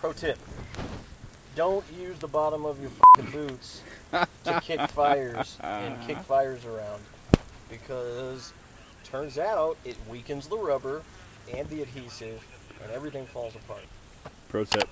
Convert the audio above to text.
Pro tip: Don't use the bottom of your fucking boots to kick fires and kick uh-huh. fires around, because turns out it weakens the rubber and the adhesive, and everything falls apart. Pro tip.